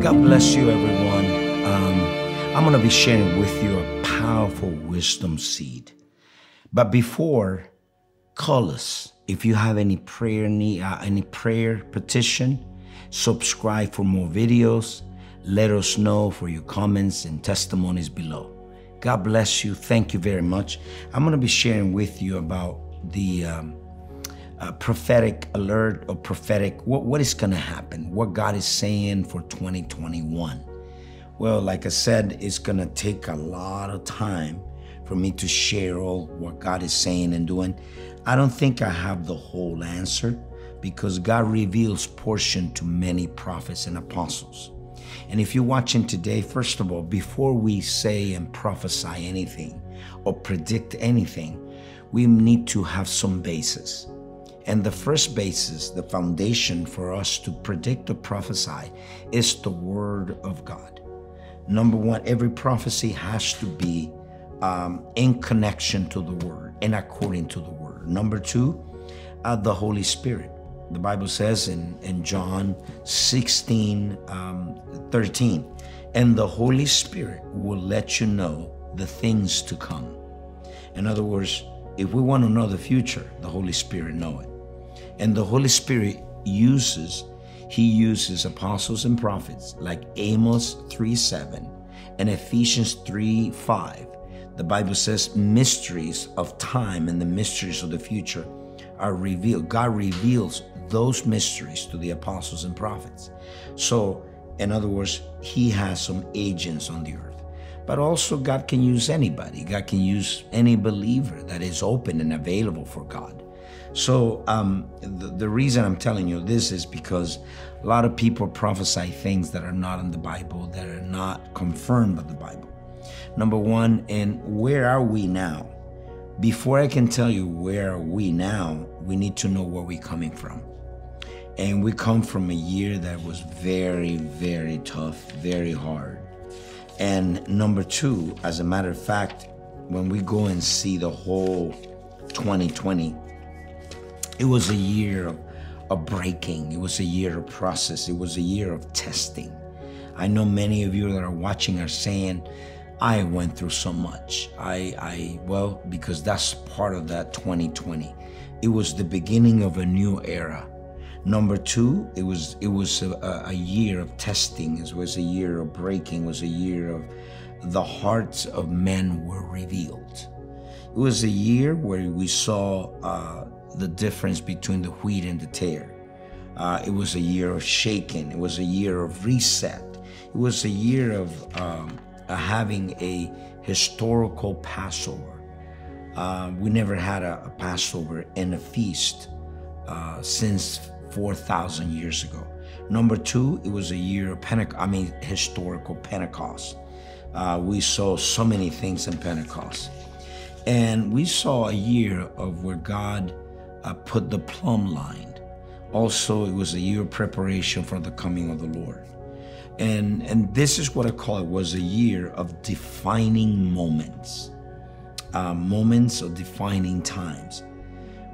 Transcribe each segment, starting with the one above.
God bless you, everyone. Um, I'm going to be sharing with you a powerful wisdom seed. But before, call us if you have any prayer need, uh, any prayer petition. Subscribe for more videos. Let us know for your comments and testimonies below. God bless you. Thank you very much. I'm going to be sharing with you about the um, uh, prophetic alert or prophetic what, what is going to happen, what God is saying for 2021. Well, like I said, it's going to take a lot of time for me to share all what God is saying and doing. I don't think I have the whole answer because God reveals portion to many prophets and apostles. And if you're watching today, first of all, before we say and prophesy anything or predict anything, we need to have some basis. And the first basis, the foundation for us to predict or prophesy is the Word of God. Number one, every prophecy has to be um, in connection to the Word and according to the Word. Number two, uh, the Holy Spirit. The Bible says in, in John 16, um, 13, and the Holy Spirit will let you know the things to come. In other words, if we want to know the future, the Holy Spirit know it. And the Holy Spirit uses, he uses apostles and prophets like Amos 3 7 and Ephesians 3 5. The Bible says mysteries of time and the mysteries of the future are revealed. God reveals those mysteries to the apostles and prophets. So, in other words, He has some agents on the earth. But also, God can use anybody. God can use any believer that is open and available for God. So, um, the, the reason I'm telling you this is because a lot of people prophesy things that are not in the Bible, that are not confirmed by the Bible. Number one, and where are we now? Before I can tell you where are we now, we need to know where we're coming from. And we come from a year that was very, very tough, very hard. And number two, as a matter of fact, when we go and see the whole 2020, it was a year of, of breaking. It was a year of process. It was a year of testing. I know many of you that are watching are saying, I went through so much. I, I, well, because that's part of that 2020. It was the beginning of a new era. Number two, it was it was a, a year of testing. It was a year of breaking. It was a year of the hearts of men were revealed. It was a year where we saw uh, the difference between the wheat and the tare. Uh, it was a year of shaking. It was a year of reset. It was a year of um, uh, having a historical Passover. Uh, we never had a, a, Passover and a feast uh, since 4,000 years ago. Number two, it was a year of Pentecost, I mean, historical Pentecost. Uh, we saw so many things in Pentecost. And we saw a year of where God uh, put the plumb line. Also, it was a year of preparation for the coming of the Lord. And, and this is what I call it was a year of defining moments, uh, moments of defining times.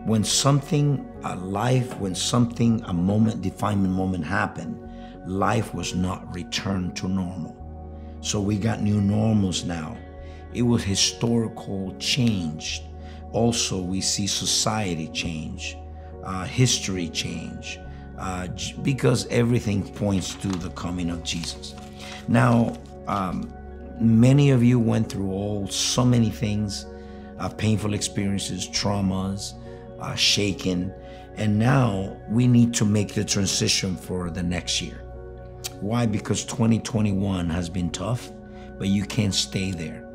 When something, a life, when something, a moment, defining moment happened, life was not returned to normal. So we got new normals now. It was historical change also we see society change, uh, history change, uh, because everything points to the coming of Jesus. Now, um, many of you went through all so many things, uh, painful experiences, traumas, uh, shaken, and now we need to make the transition for the next year. Why? Because 2021 has been tough, but you can't stay there.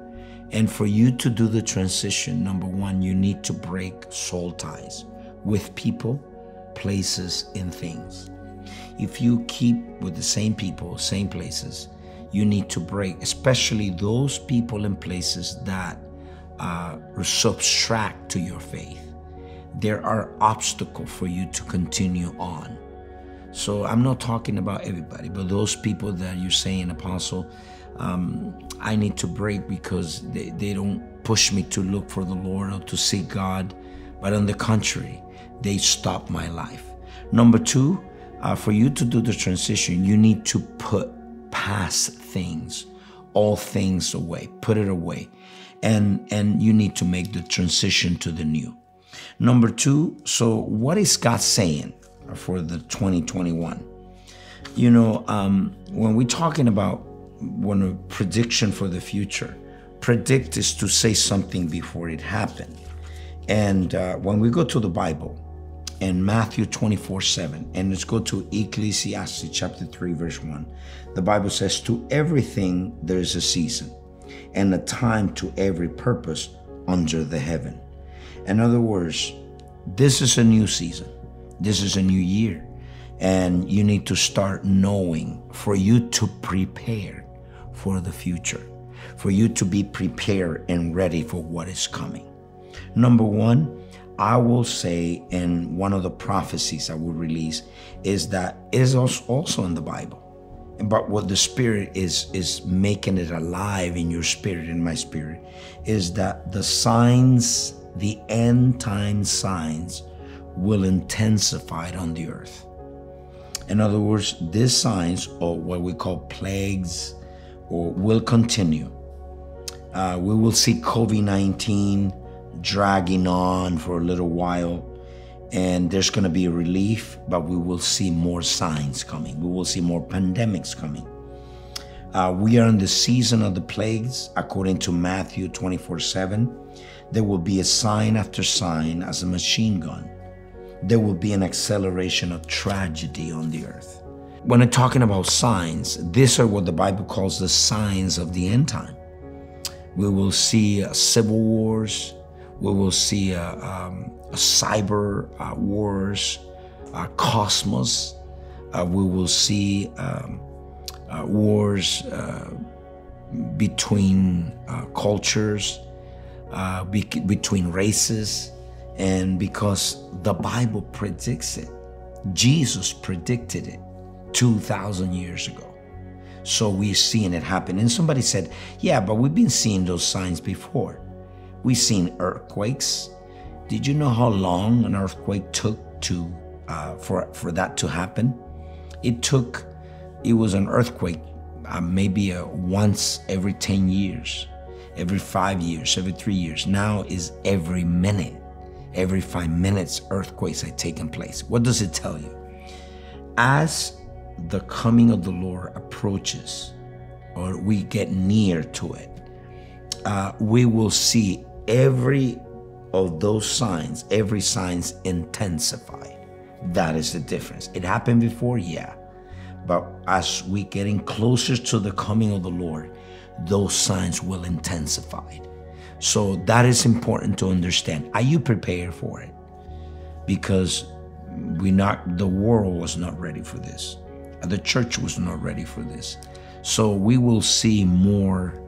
And for you to do the transition, number one, you need to break soul ties with people, places, and things. If you keep with the same people, same places, you need to break, especially those people and places that uh, subtract to your faith. There are obstacles for you to continue on. So I'm not talking about everybody, but those people that you're saying, Apostle, um, I need to break because they, they don't push me to look for the Lord or to seek God, but on the contrary, they stop my life. Number two, uh, for you to do the transition, you need to put past things, all things away, put it away. And, and you need to make the transition to the new. Number two, so what is God saying for the 2021? You know, um, when we're talking about when a prediction for the future, predict is to say something before it happened. And uh, when we go to the Bible, in Matthew 24 7, and let's go to Ecclesiastes chapter 3, verse 1, the Bible says, To everything there is a season, and a time to every purpose under the heaven. In other words, this is a new season, this is a new year, and you need to start knowing for you to prepare for the future, for you to be prepared and ready for what is coming. Number one, I will say in one of the prophecies I will release is that it is also in the Bible. But what the Spirit is is making it alive in your spirit, in my spirit, is that the signs, the end time signs, will intensify on the earth. In other words, these signs, or what we call plagues, or will continue. Uh, we will see COVID 19 dragging on for a little while and there's going to be a relief, but we will see more signs coming. We will see more pandemics coming. Uh, we are in the season of the plagues, according to Matthew 24 7. There will be a sign after sign as a machine gun. There will be an acceleration of tragedy on the earth. When I'm talking about signs, these are what the Bible calls the signs of the end time. We will see uh, civil wars, we will see a, um, a cyber uh, wars, uh, cosmos. Uh, we will see um, uh, wars uh, between uh, cultures, be- between races, and because the Bible predicts it, Jesus predicted it 2,000 years ago. So we're seeing it happen. And somebody said, Yeah, but we've been seeing those signs before. We've seen earthquakes. Did you know how long an earthquake took to uh, for for that to happen? It took. It was an earthquake, uh, maybe a once every ten years, every five years, every three years. Now is every minute, every five minutes, earthquakes are taking place. What does it tell you? As the coming of the Lord approaches, or we get near to it, uh, we will see every of those signs, every signs intensified. That is the difference. It happened before, yeah. But as we getting closer to the coming of the Lord, those signs will intensify. So that is important to understand. Are you prepared for it? Because we not the world was not ready for this. The church was not ready for this. So we will see more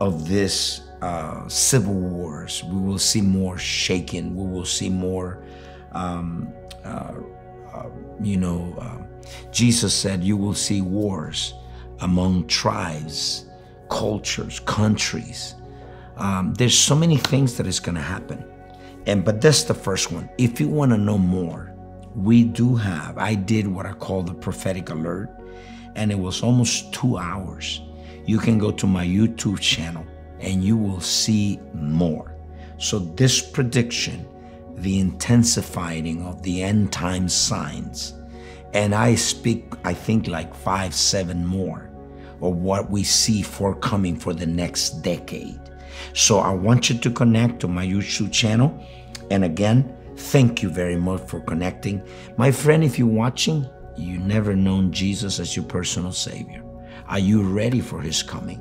of this uh, civil wars. We will see more shaking. We will see more, um, uh, uh, you know, um, Jesus said, you will see wars among tribes, cultures, countries. Um, there's so many things that is going to happen. And but that's the first one. If you want to know more, we do have. I did what I call the prophetic alert, and it was almost two hours. You can go to my YouTube channel and you will see more. So, this prediction, the intensifying of the end time signs, and I speak, I think, like five, seven more of what we see forthcoming for the next decade. So, I want you to connect to my YouTube channel. And again, thank you very much for connecting. My friend, if you're watching, you never known Jesus as your personal Savior. Are you ready for His coming?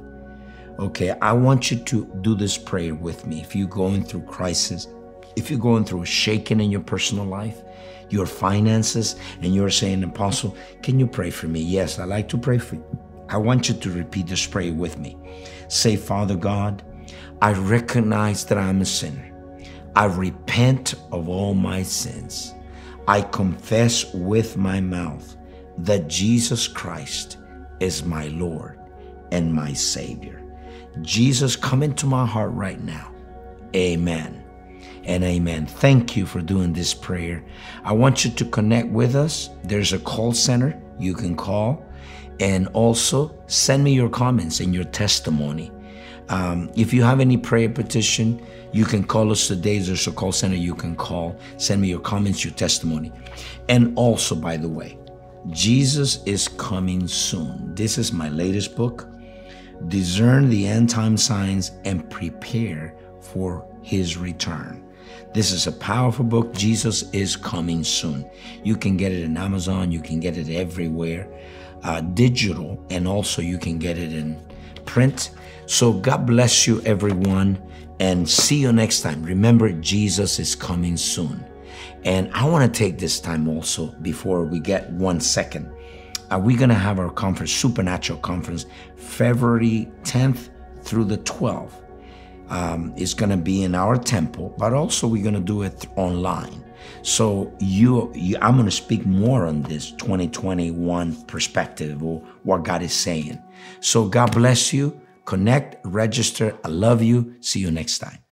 Okay, I want you to do this prayer with me. If you're going through crisis, if you're going through a shaking in your personal life, your finances, and you're saying, Apostle, can you pray for me? Yes, I like to pray for you. I want you to repeat this prayer with me. Say, Father God, I recognize that I'm a sinner. I repent of all my sins. I confess with my mouth that Jesus Christ is my Lord and my Savior. Jesus, come into my heart right now. Amen and amen. Thank you for doing this prayer. I want you to connect with us. There's a call center you can call. And also send me your comments and your testimony. Um, if you have any prayer petition, you can call us today. There's a call center you can call. Send me your comments, your testimony. And also, by the way, Jesus is coming soon. This is my latest book. Discern the end time signs and prepare for his return. This is a powerful book. Jesus is coming soon. You can get it in Amazon, you can get it everywhere, uh, digital, and also you can get it in print. So God bless you, everyone, and see you next time. Remember, Jesus is coming soon. And I want to take this time also before we get one second. Are we going to have our conference, Supernatural Conference, February 10th through the 12th? Um, it's going to be in our temple, but also we're going to do it online. So you, you I'm going to speak more on this 2021 perspective or what God is saying. So God bless you. Connect, register. I love you. See you next time.